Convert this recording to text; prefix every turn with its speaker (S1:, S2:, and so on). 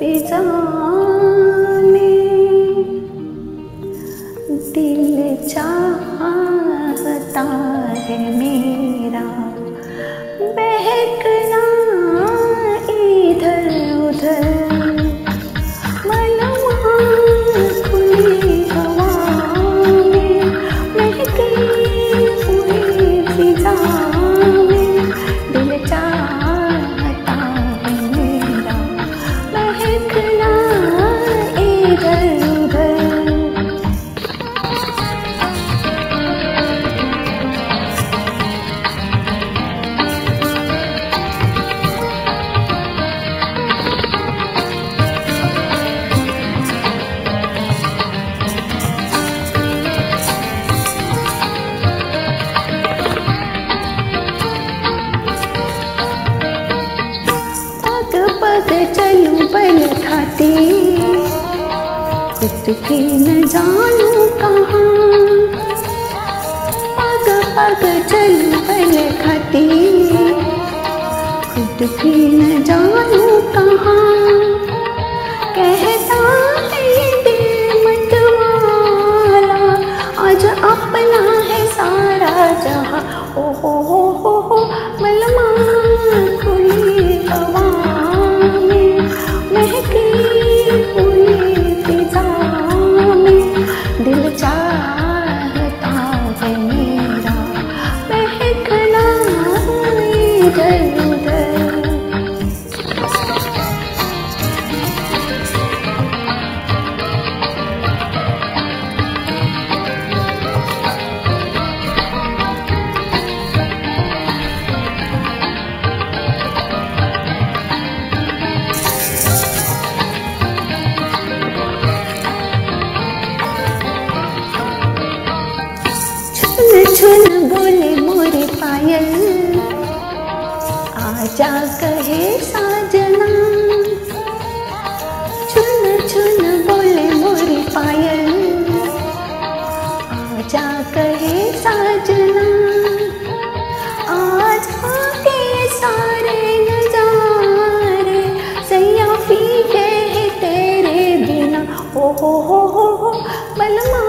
S1: फिजा दिल चाहता है मेरा खुद की न जानू कहाँ। पग पग चलूँ पल खती खुद की न जानू कहाँ। कहता आज अपना है सारा जहाँ। ओ हो हो हो राजा कहे साजना चुन चुन बोले मोरी पायल। आजा कहे साजना आज आके सारे नजारे। सैया पी तेरे बिना। ओ हो हो हो, हो बलमा